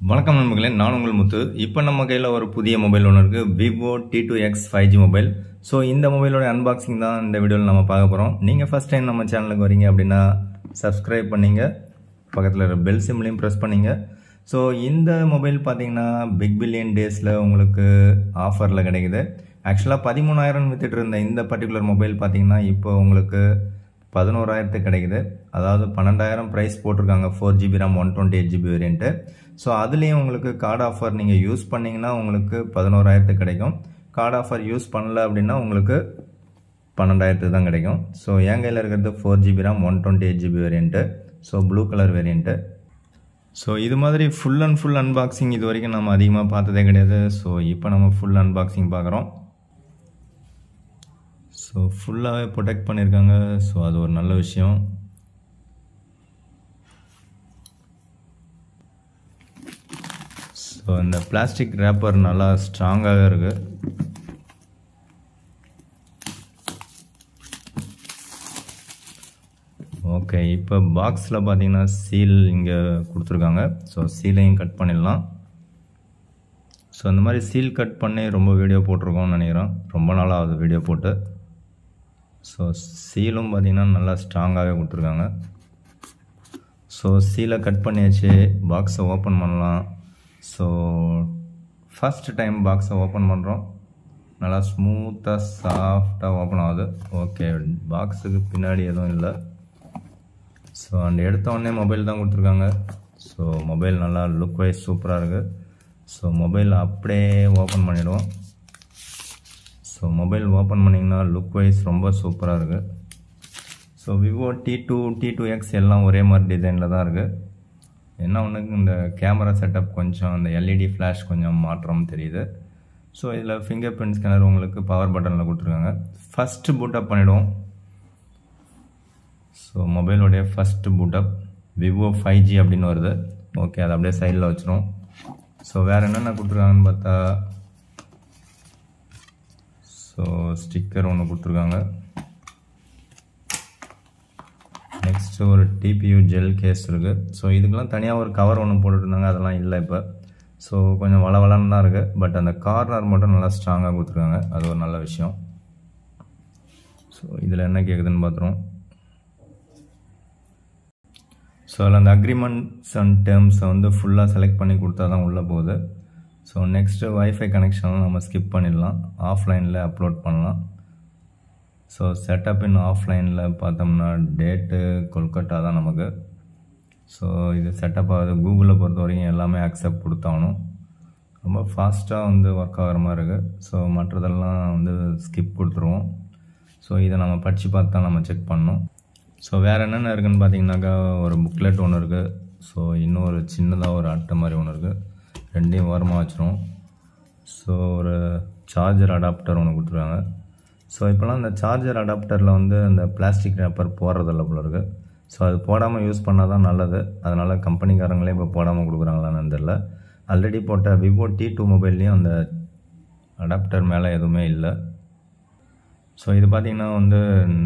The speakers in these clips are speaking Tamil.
வணக்கம் நண்பர்களே நான் உங்கள் முத்து. இப்போ நம்ம கையில் ஒரு புதிய மொபைல் ஒன்று இருக்குது Vivo T two X five G mobile so இந்த மொபைலோட அன்பாக்சிங் தான் இந்த வீடியோவில் நம்ம பார்க்க போகிறோம் நீங்கள் ஃபஸ்ட் டைம் நம்ம சேனலுக்கு வரீங்க அப்படின்னா சப்ஸ்கிரைப் பண்ணிங்க. பக்கத்தில் இருக்கிற பெல் சிம்லையும் ப்ரெஸ் பண்ணிங்க. ஸோ இந்த மொபைல் பார்த்தீங்கன்னா பிக் பில்லியன் டேஸில் உங்களுக்கு ஆஃபரில் கிடைக்குது. ஆக்சுவலாக பதிமூணாயிரம் வித்துட்டு இருந்த இந்த பர்டிகுலர் மொபைல் பார்த்தீங்கன்னா இப்போ உங்களுக்கு பதினோராயிரத்துக்கு கிடைக்குது. அதாவது பன்னெண்டாயிரம் ப்ரைஸ் போட்டிருக்காங்க. Four GB RAM one twenty eight GB variant so அதுலேயும் உங்களுக்கு கார்டு ஆஃபர் நீங்கள் யூஸ் பண்ணிங்கன்னா உங்களுக்கு பதினோராயிரத்துக்கு கிடைக்கும். கார்டு ஆஃபர் யூஸ் பண்ணல அப்படின்னா உங்களுக்கு பன்னெண்டாயிரத்துக்கு தான் கிடைக்கும். ஸோ என் கையில் இருக்கிறது four GB RAM one twenty eight GB variant so blue colour variant so இது மாதிரி ஃபுல் அண்ட் ஃபுல் அன்பாக்சிங் இது வரைக்கும் நம்ம அதிகமாக பார்த்ததே கிடையாது. ஸோ இப்போ நம்ம ஃபுல் அன்பாக்சிங் பார்க்குறோம். ஸோ ஃபுல்லாகவே ப்ரொடெக்ட் பண்ணியிருக்காங்க ஸோ அது ஒரு நல்ல விஷயம். ஸோ இந்த பிளாஸ்டிக் ரேப்பர் நல்லா ஸ்ட்ராங்காகவே இருக்குது ஓகே இப்போ பாக்ஸில் பார்த்தீங்கன்னா சீல் இங்கே கொடுத்துருக்காங்க. ஸோ சீலையும் கட் பண்ணிடலாம். ஸோ அந்த மாதிரி சீல் கட் பண்ணி ரொம்ப வீடியோ போட்டிருக்கோம்னு நினைக்கிறேன். ரொம்ப நாளாக ஆகுது வீடியோ போட்டு. ஸோ சீலும் பார்த்திங்கன்னா நல்லா ஸ்ட்ராங்காகவே கொடுத்துருக்காங்க. ஸோ சீலை கட் பண்ணியாச்சு. பாக்ஸை ஓப்பன் பண்ணலாம். ஸோ ஃபஸ்ட் டைம் பாக்ஸை ஓப்பன் பண்ணுறோம் நல்லா ஸ்மூத்தாக சாஃப்டாக ஓப்பன் ஆகுது. ஓகே பாக்ஸுக்கு பின்னாடி எதுவும் இல்லை. ஸோ அந்த எடுத்த உடனே மொபைல் தான் கொடுத்துருக்காங்க. ஸோ மொபைல் நல்லா லுக் வைஸ் சூப்பராக இருக்குது ஸோ மொபைல் அப்படியே ஓப்பன் பண்ணிவிடுவோம் ஸோ மொபைல் ஓப்பன் பண்ணிங்கன்னா லுக் வைஸ் ரொம்ப சூப்பராக இருக்குது so Vivo T two T two X எல்லாம் ஒரே மாதிரி டிசைனில் தான் இருக்குது என்ன ஒன்று இந்த கேமரா செட்டப் கொஞ்சம் அந்த எல்இடி ஃப்ளாஷ் கொஞ்சம் மாற்றம் தெரியுது. ஸோ இதில் ஃபிங்கர் பிரிண்ட் ஸ்கேனர் உங்களுக்கு பவர் பட்டனில் கொடுத்துருக்காங்க. ஃபஸ்ட்டு பூட்டப் பண்ணிவிடுவோம் so மொபைலோடைய first boot up Vivo five G அப்படின்னு வருது. ஓகே அதை அப்படியே சைடில் வச்சிரும் ஸோ வேறு என்னென்ன கொடுத்துருக்காங்கன்னு பார்த்தா ஸோ ஸ்டிக்கர் ஒன்று கொடுத்துருக்காங்க. நெக்ஸ்ட்டு ஒரு டிபியூ ஜெல் கேஸ் இருக்குது ஸோ இதுக்கெல்லாம் தனியாக ஒரு கவர் ஒன்று போட்டுருந்தாங்க அதெல்லாம் இல்லை இப்போ. ஸோ கொஞ்சம் வளவளன்னு தான் இருக்குது பட் அந்த கார்னர் மட்டும் நல்லா ஸ்ட்ராங்காக கொடுத்துருக்காங்க. அது ஒரு நல்ல விஷயம். ஸோ இதில் என்ன கேட்குதுன்னு பார்த்துருவோம் ஸோ அதில் அந்த அக்ரிமெண்ட்ஸ் அண்ட் டேர்ம்ஸை வந்து ஃபுல்லாக செலக்ட் பண்ணி கொடுத்தா தான் உள்ளே போகுது. ஸோ நெக்ஸ்ட்டு ஒய்ஃபை கனெக்ஷன்லாம் நம்ம ஸ்கிப் பண்ணிடலாம். ஆஃப்லைனில் அப்லோட் பண்ணலாம். ஸோ செட்டப் இன் ஆஃப்லைனில் பார்த்தோம்னா டேட்டு கொல்கட்டா தான் நமக்கு. ஸோ இது செட்டப் ஆகுது. கூகுளில் பொறுத்த வரைக்கும் எல்லாமே அக்செப்ட் கொடுத்தாகணும். ரொம்ப ஃபாஸ்ட்டாக வந்து ஒர்க் ஆகிற மாதிரி இருக்குது ஸோ மற்றதெல்லாம் வந்து ஸ்கிப் கொடுத்துருவோம். ஸோ இதை நம்ம படித்து பார்த்து தான் நம்ம செக் பண்ணோம் ஸோ வேறு என்னென்ன இருக்குதுன்னு பார்த்தீங்கன்னாக்கா ஒரு புக்லெட் ஒன்று இருக்குது ஸோ இன்னொரு சின்னதாக ஒரு அட்டை மாதிரி ஒன்று இருக்குது ரெண்டையும் ஓரமாக வச்சிரும் ஸோ ஒரு சார்ஜர் அடாப்டர் ஒன்று கொடுத்துருக்காங்க. ஸோ இப்போலாம் இந்த சார்ஜர் அடாப்டரில் வந்து அந்த பிளாஸ்டிக் ரேப்பர் போடுறதில்ல போல இருக்குது ஸோ அது போடாமல் யூஸ் பண்ணால் தான் நல்லது. அதனால் கம்பெனிக்காரங்களே இப்போ போடாமல் கொடுக்குறாங்களான்னு தெரில ஆல்ரெடி போட்ட விவோ டி டூ மொபைல்லையும் அந்த அடாப்டர் மேலே எதுவுமே இல்லை. ஸோ இது பார்த்திங்கன்னா வந்து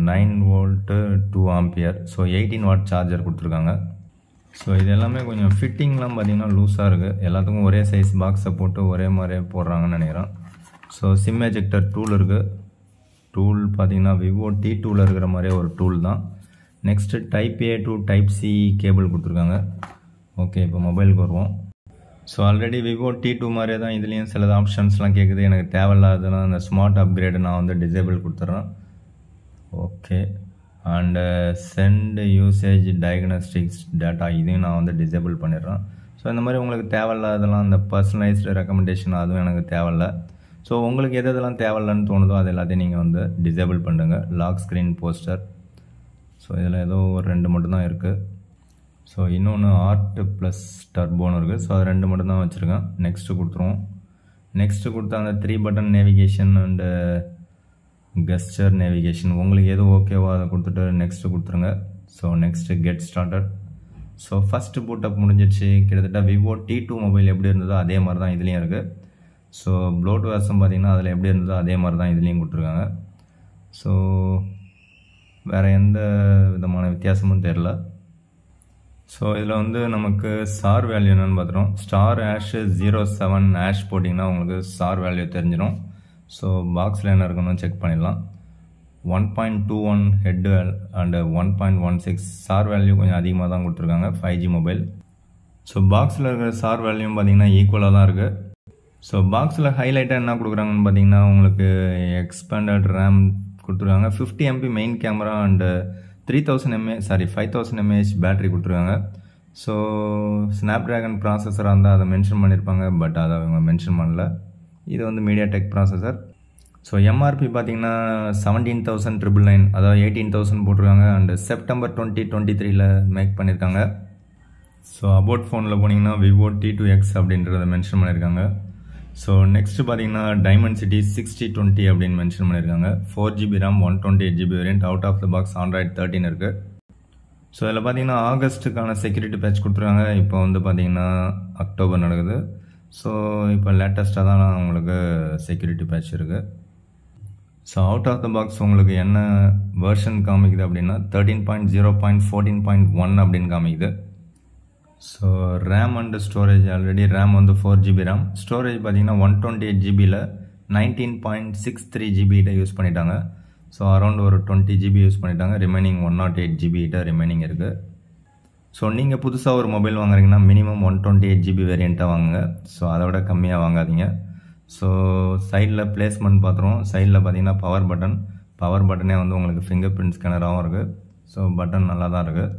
nine volt two ampere so eighteen watt charger கொடுத்துருக்காங்க. ஸோ இது எல்லாமே கொஞ்சம் ஃபிட்டிங்லாம் பார்த்திங்கன்னா லூஸாக இருக்குது எல்லாத்துக்கும் ஒரே சைஸ் பாக்ஸை போட்டு ஒரே மாதிரியே போடுறாங்கன்னு நினைக்கிறேன். ஸோ சிம் எஜெக்டர் டூல் இருக்குது டூல் பார்த்திங்கன்னா விவோ டி டூவில் இருக்கிற மாதிரியே ஒரு டூல் தான். Next type A to type C cable கொடுத்துருக்காங்க. ஓகே இப்போ மொபைலுக்கு வருவோம். So already Vivo T two மாதிரியே தான் இதுலேயும் சில ஆப்ஷன்ஸ்லாம் கேட்குது எனக்கு தேவையில்லாததுலாம் அந்த ஸ்மார்ட் அப்கிரேடு நான் வந்து டிசேபிள் கொடுத்துட்றேன் okay and send usage diagnostics data இதையும் நான் வந்து டிசேபிள் பண்ணிடுறேன். ஸோ இந்த மாதிரி உங்களுக்கு தேவையில்லாதெல்லாம் அந்த பர்சனலைஸ்டு ரெக்கமெண்டேஷன் அதுவும் எனக்கு தேவையில்ல. ஸோ உங்களுக்கு எது எதெல்லாம் தேவையில்லன்னு தோணுதோ அது எல்லாத்தையும் நீங்கள் வந்து டிசேபிள் பண்ணுங்க. லாக் ஸ்க்ரீன் போஸ்டர் ஸோ இதில் ஏதோ ஒரு ரெண்டு மட்டும்தான் இருக்குது ஸோ இன்னொன்று ஆர்ட் ப்ளஸ் டர்போன்னு இருக்குது ஸோ அது ரெண்டு மட்டும்தான் வச்சுருக்கேன். நெக்ஸ்ட்டு கொடுத்துருவோம். நெக்ஸ்ட்டு கொடுத்த அந்த three button navigation and gesture navigation உங்களுக்கு எது ஓகேவோ அதை கொடுத்துட்டு நெக்ஸ்ட்டு கொடுத்துருங்க. So next get started so first boot up முடிஞ்சிச்சு கிட்டத்தட்ட விவோ டி டூ மொபைல் எப்படி இருந்ததோ அதே மாதிரி தான் இதுலேயும் இருக்குது ஸோ ப்ளோட் வேர்ஸும் பார்த்திங்கன்னா அதில் எப்படி இருந்ததோ அதே மாதிரி தான் இதுலேயும் கொடுத்துருக்காங்க. ஸோ வேறு எந்த விதமான வித்தியாசமும் தெரில ஸோ இதில் வந்து நமக்கு ஸ்டார் வேல்யூ என்னென்னு பார்த்துட்டோம். Star hash zero seven hash போட்டிங்கன்னா உங்களுக்கு ஸ்டார் வேல்யூ தெரிஞ்சிடும் ஸோ பாக்ஸில் என்ன இருக்குன்னு செக் பண்ணிடலாம். One point two one head and one point one six SAR value கொஞ்சம் அதிகமாக தான் கொடுத்துருக்காங்க ஃபைவ் ஜி மொபைல் ஸோ பாக்ஸில் இருக்கிற சார் வேல்யூம் பார்த்தீங்கன்னா ஈக்குவலாக தான் இருக்குது ஸோ பாக்ஸில் ஹைலைட்டாக என்ன கொடுக்குறாங்கன்னு பார்த்தீங்கன்னா உங்களுக்கு எக்ஸ்பேண்டட் ரேம் கொடுத்துருக்காங்க. Fifty MP main camera and three thousand mA sorry five thousand mAh battery கொடுத்துருக்காங்க. ஸோ ஸ்னாப் ட்ராகன் ப்ராசஸராக இருந்தால் அதை மென்ஷன் பண்ணியிருப்பாங்க பட் அதை அவங்க மென்ஷன் பண்ணல. இது வந்து MediaTek processor so MRP பார்த்தீங்கன்னா செவன்டீன் தௌசண்ட் ட்ரிபிள் நைன் அதாவது எயிட்டீன் தௌசண்ட் போட்டிருக்காங்க. அண்டு செப்டம்பர் டுவெண்ட்டி டுவெண்ட்டி த்ரீல மேக் பண்ணியிருக்காங்க ஸோ அபோட் ஃபோனில் போனீங்கன்னா விவோ டி டூ எக்ஸ் அப்படின்றத மென்ஷன் பண்ணியிருக்காங்க ஸோ நெக்ஸ்ட்டு பார்த்தீங்கன்னா டைமண்ட் சிட்டி சிக்ஸ்டி டுவெண்ட்டி அப்படின்னு மென்ஷன் பண்ணியிருக்காங்க four GB RAM one twenty eight GB variant out of the box Android thirteen இருக்குது ஸோ இதில் பார்த்தீங்கன்னா ஆகஸ்ட்டுக்கான செக்யூரிட்டி பேட்ச் கொடுத்துருக்காங்க. இப்போ வந்து பார்த்தீங்கன்னா அக்டோபர் நடக்குது. ஸோ இப்போ லேட்டஸ்ட்டாக தான் உங்களுக்கு செக்யூரிட்டி பேட்ச் இருக்குது so out of the box உங்களுக்கு என்ன வேர்ஷன் காமிக்குது அப்படின்னா thirteen point zero point fourteen point one அப்படின்னு காமிக்குது. So RAM and storage already RAM வந்து ஃபோர் ஜிபி ரேம் ஸ்டோரேஜ் பார்த்தீங்கன்னா ஒன் டுவெண்ட்டி எயிட் ஜிபியில் நைன்டீன் பாயிண்ட் சிக்ஸ் த்ரீ ஜிபிகிட்ட யூஸ் பண்ணிட்டாங்க. ஸோ அரௌண்ட் ஒரு டுவெண்ட்டி ஜிபி யூஸ் பண்ணிட்டாங்க. ரிமைனிங் ஒன் நாட் எயிட் ஜிபிகிட்ட ரிமைனிங் இருக்குது ஸோ நீங்கள் புதுசாக ஒரு மொபைல் வாங்குறீங்கன்னா minimum one twenty eight GB வேரியண்ட்டாக வாங்குங்க. ஸோ அதை விட கம்மியாக வாங்காதீங்க. ஸோ சைடில் பிளேஸ்மெண்ட் பார்த்துருவோம். சைடில் பார்த்தீங்கன்னா பவர் பட்டன் பவர் பட்டனே வந்து உங்களுக்கு ஃபிங்கர் பிரிண்ட் ஸ்கேனராகவும் இருக்குது ஸோ பட்டன் நல்லா தான் இருக்குது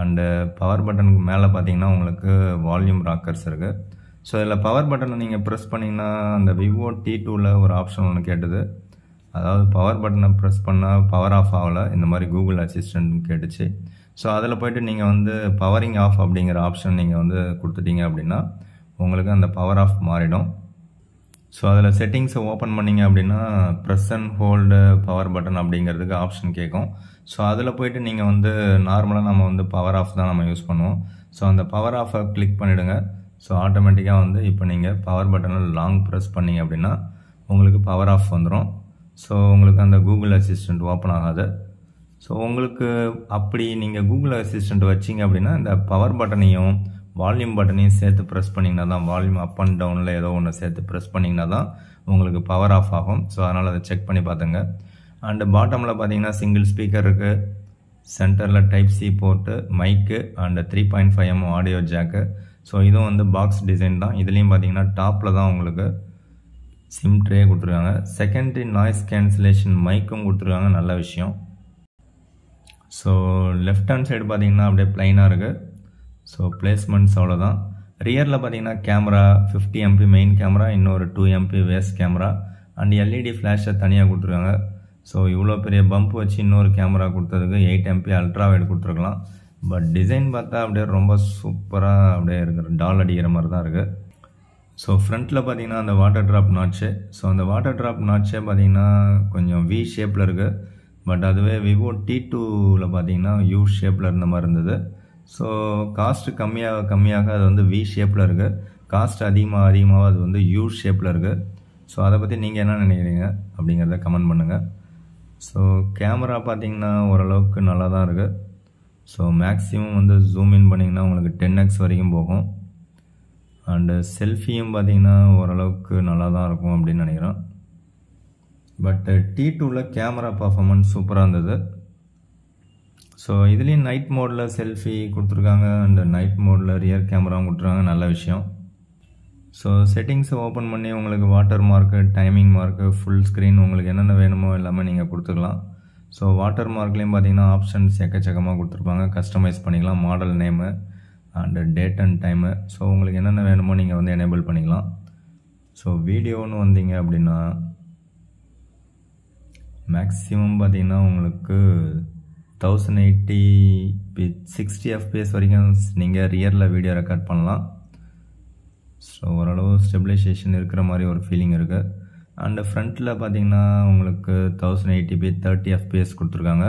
அண்டு பவர் பட்டனுக்கு மேலே பார்த்தீங்கன்னா உங்களுக்கு வால்யூம் ராக்கர்ஸ் இருக்குது ஸோ இதில் பவர் பட்டனை நீங்கள் ப்ரெஸ் பண்ணிங்கன்னா அந்த விவோ டி டூவில் ஒரு ஆப்ஷன் ஒன்று கேட்டுது. அதாவது பவர் பட்டனை ப்ரெஸ் பண்ணால் பவர் ஆஃப் ஆகலை. இந்த மாதிரி கூகுள் அசிஸ்டன்ட் கேட்டுச்சு. ஸோ அதில் போய்ட்டு நீங்கள் வந்து பவரிங் ஆஃப் அப்படிங்கிற ஆப்ஷன் நீங்கள் வந்து கொடுத்துட்டீங்க அப்படின்னா உங்களுக்கு அந்த பவர் ஆஃப் மாறிடும். ஸோ அதில் செட்டிங்ஸை ஓப்பன் பண்ணிங்க அப்படின்னா press and hold power button அப்படிங்கிறதுக்கு ஆப்ஷன் கேட்கும் ஸோ அதில் போயிட்டு நீங்கள் வந்து நார்மலாக நம்ம வந்து பவர் ஆஃப் தான் நம்ம யூஸ் பண்ணுவோம். ஸோ அந்த பவர் ஆஃபை கிளிக் பண்ணிவிடுங்க ஸோ ஆட்டோமேட்டிக்காக வந்து இப்போ நீங்கள் பவர் பட்டனை லாங் ப்ரெஸ் பண்ணிங்க அப்படின்னா உங்களுக்கு பவர் ஆஃப் வந்துடும் ஸோ உங்களுக்கு அந்த கூகுள் அசிஸ்டண்ட் ஓப்பன் ஆகாது. ஸோ உங்களுக்கு அப்படி நீங்கள் கூகுள் அசிஸ்டண்ட் வச்சிங்க அப்படின்னா இந்த பவர் பட்டனையும் வால்யூம் பட்டனையும் சேர்த்து ப்ரெஸ் பண்ணிங்கன்னா தான் வால்யூம் அப் அண்ட் டவுனில் ஏதோ ஒன்று சேர்த்து ப்ரெஸ் பண்ணிங்கன்னா தான் உங்களுக்கு பவர் ஆஃப் ஆகும். ஸோ அதனால் அதை செக் பண்ணி பார்த்துங்க அண்டு பாட்டமில் பார்த்தீங்கன்னா சிங்கிள் ஸ்பீக்கர் இருக்குது சென்டரில் type C port mic and three point five M audio jack so இதுவும் வந்து பாக்ஸ் டிசைன் தான். இதுலேயும் பார்த்தீங்கன்னா டாப்பில் தான் உங்களுக்கு சிம் ட்ரே கொடுத்துருக்காங்க. செகண்டரி நாய்ஸ் கேன்சலேஷன் மைக்கும் கொடுத்துருக்காங்க. நல்ல விஷயம். ஸோ லெஃப்ட் ஹேண்ட் சைடு பார்த்தீங்கன்னா அப்படியே ப்ளைனாக இருக்குது ஸோ பிளேஸ்மெண்ட்ஸ் அவ்வளோதான் ரியரில் பார்த்தீங்கன்னா camera fifty MP main camera இன்னொரு two MP waste camera and LED ஃப்ளாஷை தனியாக கொடுத்துருக்காங்க. ஸோ இவ்வளோ பெரிய பம்ப் வச்சு இன்னொரு கேமரா கொடுத்ததுக்கு எயிட் எம்பி அல்ட்ரா வைட் கொடுத்துருக்கலாம். பட் டிசைன் பார்த்தா அப்படியே ரொம்ப சூப்பராக அப்படியே இருக்கிற டால் அடிக்கிற மாதிரி தான் இருக்குது ஸோ ஃப்ரண்ட்டில் பார்த்தீங்கன்னா அந்த வாட்டர் ட்ராப் நாட்ச்சு ஸோ அந்த வாட்டர் ட்ராப் நாட்ச்சே பார்த்தீங்கன்னா கொஞ்சம் வி ஷேப்பில் இருக்குது பட் அதுவே விவோ டி டூவில் பார்த்தீங்கன்னா யூ ஷேப்பில் இருந்த மாதிரி இருந்தது. ஸோ காஸ்ட்டு கம்மியாக கம்மியாக அது வந்து வி ஷேப்பில் இருக்குது காஸ்ட் அதிகமாக அதிகமாக அது வந்து யூ ஷேப்பில் இருக்குது ஸோ அதை பற்றி நீங்கள் என்ன நினைக்கிறீங்க? அப்படிங்கிறத கமெண்ட் பண்ணுங்கள் ஸோ கேமரா பார்த்தீங்கன்னா ஓரளவுக்கு நல்லா தான் இருக்குது ஸோ மேக்ஸிமம் வந்து ஜூம் இன் பண்ணிங்கன்னா உங்களுக்கு டென் எக்ஸ் வரைக்கும் போகும். அண்டு செல்ஃபியும் பார்த்தீங்கன்னா ஓரளவுக்கு நல்லா தான் இருக்கும் அப்படின்னு நினைக்கிறேன். பட் டி டூவில் கேமரா பர்ஃபார்மன்ஸ் சூப்பராக இருந்தது. ஸோ இதுலேயும் நைட் மோடில் செல்ஃபி கொடுத்துருக்காங்க. அண்ட் நைட் மோடில் ரியர் கேமராவும் கொடுத்துருக்காங்க. நல்ல விஷயம். ஸோ செட்டிங்ஸை ஓப்பன் பண்ணி உங்களுக்கு watermark timing mark full screen உங்களுக்கு என்னென்ன வேணுமோ எல்லாமே நீங்கள் கொடுத்துக்கலாம். ஸோ வாட்டர் மார்க்லேயும் பார்த்தீங்கன்னா ஆப்ஷன்ஸ் எக்கச்சக்கமாக கொடுத்துருப்பாங்க. கஸ்டமைஸ் பண்ணிக்கலாம். Model name and date and time so உங்களுக்கு என்னென்ன வேணுமோ நீங்கள் வந்து எனேபிள் பண்ணிக்கலாம். ஸோ வீடியோன்னு வந்தீங்க அப்படின்னா மேக்ஸிமம் பார்த்திங்கன்னா உங்களுக்கு தௌசண்ட் எயிட்டி சிக்ஸ்டி எஃப்பிஎஸ் வரைக்கும் நீங்கள் ரியரில் வீடியோ ரெக்கார்ட் பண்ணலாம். ஸோ ஓரளவு ஸ்டெபிலைசேஷன் இருக்கிற மாதிரி ஒரு ஃபீலிங் இருக்குது அண்டு ஃப்ரண்ட்டில் பார்த்தீங்கன்னா உங்களுக்கு thousand eighty P thirty FPS கொடுத்துருக்காங்க.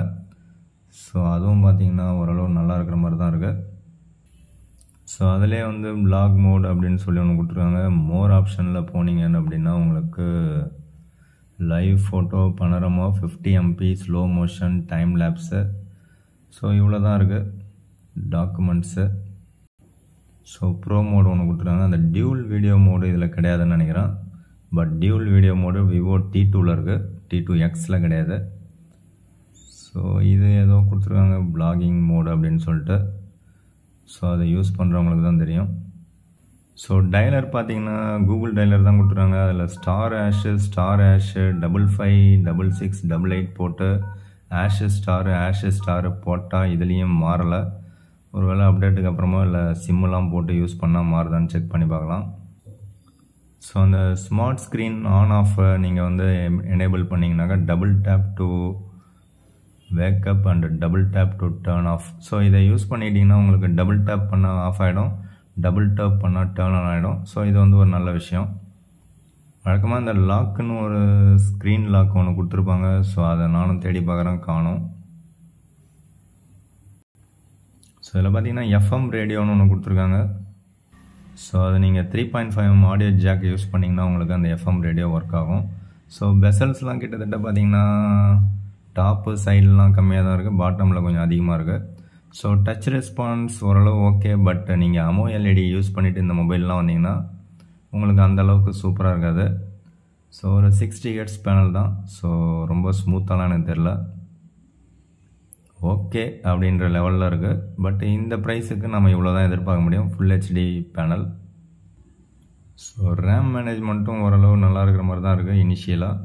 ஸோ அதுவும் பார்த்தீங்கன்னா ஓரளவு நல்லா இருக்கிற மாதிரி தான் இருக்குது ஸோ அதிலே வந்து பிளாக் மோட் அப்படின்னு சொல்லி ஒன்று கொடுத்துருக்காங்க. மோர் ஆப்ஷனில் போனீங்கன்னு அப்படின்னா உங்களுக்கு live photo panorama fifty MP slow motion time lapse so இவ்வளோ தான் இருக்குது டாக்குமெண்ட்ஸு ஸோ ப்ரோ மோடு ஒன்று கொடுத்துருக்காங்க. அந்த டியூல் வீடியோ மோடு இதில் கிடையாதுன்னு நினைக்கிறேன். But dual video mode Vivo T டூவில் இருக்குது டி டூ எக்ஸில் கிடையாது. ஸோ இது ஏதோ கொடுத்துருக்காங்க. பிளாகிங் மோடு அப்படின்னு சொல்லிட்டு. ஸோ அதை யூஸ் பண்ணுறவங்களுக்கு தான் தெரியும். ஸோ டைலர் பார்த்தீங்கன்னா கூகுள் டைலர் தான் கொடுத்துருக்காங்க. அதில் star hash star hash double five double six double eight போட்டு ஆஷு ஸ்டாரு ஆஷு ஸ்டாரு போட்டால் இதுலேயும் மாறலை. ஒருவேளை அப்டேட்டுக்கு அப்புறமா இல்லை சிம்மெலாம் போட்டு யூஸ் பண்ணால் மாறுதான்னு செக் பண்ணி பார்க்கலாம். ஸோ அந்த ஸ்மார்ட் ஸ்க்ரீன் ஆன் ஆஃப் நீங்கள் வந்து enable பண்ணிங்கனாக்கா double tap to wake up and double tap to turn off so இதை யூஸ் பண்ணிட்டீங்கன்னா உங்களுக்கு டபுள் டேப் பண்ணால் ஆஃப் ஆகிடும் டபுள் டேப் பண்ணால் டேர்ன் ஆன் ஆகிடும் ஸோ இது வந்து ஒரு நல்ல விஷயம். வழக்கமாக இந்த லாக்குன்னு ஒரு ஸ்க்ரீன் லாக் ஒன்று கொடுத்துருப்பாங்க. ஸோ அதை நானும் தேடி பார்க்குறேன் காணும். ஸோ இதில் பார்த்தீங்கன்னா எஃப்எம் ரேடியோன்னு ஒன்று கொடுத்துருக்காங்க. ஸோ அது நீங்கள் three point five audio jack use பண்ணிங்கன்னா உங்களுக்கு அந்த எஃப்எம் ரேடியோ ஒர்க் ஆகும். ஸோ பெசல்ஸ்லாம் கிட்டத்தட்ட பார்த்தீங்கன்னா டாப்பு சைட்லாம் கம்மியாக தான் இருக்குது பாட்டமில் கொஞ்சம் அதிகமாக இருக்குது ஸோ டச் ரெஸ்பான்ஸ் ஓரளவு ஓகே பட் நீங்கள் அமோ எல்இடி யூஸ் பண்ணிவிட்டு இந்த மொபைல்லாம் வந்தீங்கன்னா உங்களுக்கு அந்த அளவுக்கு சூப்பராக இருக்காது. ஸோ ஒரு சிக்ஸ்டி ஹெட்ஸ் பேனல் தான். ஸோ ரொம்ப ஸ்மூத்தாலாம் எனக்கு தெரில ஓகே அப்படின்ற லெவலில் இருக்குது பட் இந்த ப்ரைஸுக்கு நம்ம இவ்வளோ தான் எதிர்பார்க்க முடியும். Full HD panel so RAM மேனேஜ்மெண்ட்டும் ஓரளவு நல்லா இருக்கிற மாதிரி தான் இருக்குது இனிஷியலாக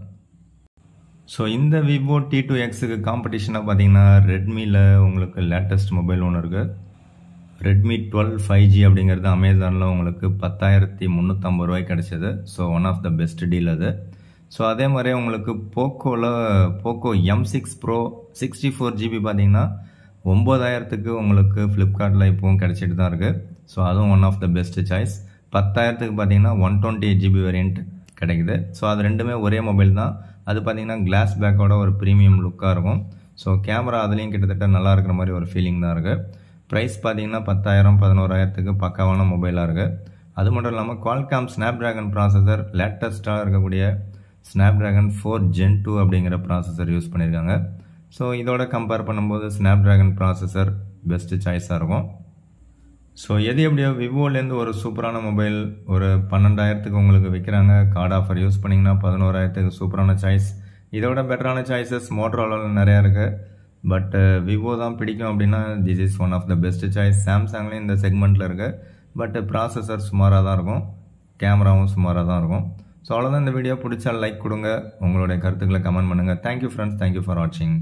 ஸோ இந்த விவோ டி டூ எக்ஸுக்கு காம்படிஷனாக பார்த்தீங்கன்னா ரெட்மியில் உங்களுக்கு லேட்டஸ்ட் மொபைல் ஒன்று இருக்குது ரெட்மி டுவெல் ஃபைவ் ஜி அப்படிங்கிறது அமேசானில் உங்களுக்கு பத்தாயிரத்தி முந்நூற்றம்பது ரூபாய்க்கு கிடச்சிது. So one of the best deal அது. ஸோ அதே மாதிரி உங்களுக்கு போக்கோவில் Poco M six pro sixty four GB பார்த்தீங்கன்னா ஒம்பதாயிரத்துக்கு உங்களுக்கு ஃப்ளிப்கார்ட்டில் இப்போவும் கிடச்சிட்டு தான் இருக்குது ஸோ அதுவும் one of the best choice பத்தாயிரத்துக்கு பார்த்தீங்கன்னா one twenty eight GB variant கிடைக்குது. ஸோ அது ரெண்டுமே ஒரே மொபைல் தான். அது பார்த்தீங்கன்னா கிளாஸ் பேக்கோட ஒரு ப்ரீமியம் லுக்காக இருக்கும். ஸோ கேமரா அதுலேயும் கிட்டத்தட்ட நல்லா இருக்கிற மாதிரி ஒரு ஃபீலிங் தான் இருக்குது ப்ரைஸ் பார்த்தீங்கன்னா பத்தாயிரம் பதினோராயிரத்துக்கு பக்காவான மொபைலாக இருக்குது அது மட்டும் இல்லாமல் குவால்காம் ஸ்னாப் ட்ராகன் ப்ராசஸர் லேட்டஸ்ட்டாக இருக்கக்கூடிய Snapdragon four gen two அப்படிங்கிற ப்ராசஸர் யூஸ் பண்ணியிருக்காங்க ஸோ இதோட கம்பேர் பண்ணும்போது ஸ்னாப் ட்ராகன் ப்ராசஸர் பெஸ்ட்டு சாய்ஸாக இருக்கும். ஸோ எது எப்படியோ விவோலேருந்து ஒரு சூப்பரான மொபைல் ஒரு பன்னெண்டாயிரத்துக்கு உங்களுக்கு விற்கிறாங்க கார்டு ஆஃபர் யூஸ் பண்ணிங்கன்னா பதினோராயிரத்துக்கு சூப்பரான சாய்ஸ் இதோட பெட்டரான சாய்ஸஸ் மோட்டரோவில் நிறையா இருக்குது பட் விவோ தான் பிடிக்கும் அப்படின்னா this is one of the best choice சாம்சங்லேயும் இந்த செக்மெண்ட்டில் இருக்குது பட் ப்ராசஸர் சுமாராக தான் இருக்கும். கேமராவும் சுமாராக தான் இருக்கும். ஸோ அவ்வளோதான் இந்த வீடியோ பிடிச்சா லைக் கொடுங்க. உங்களுடைய கருத்துக்களை கமெண்ட் பண்ணுங்கள் தேங்க்யூ ஃப்ரெண்ட்ஸ் தேங்க்யூ ஃபார் வாட்சிங்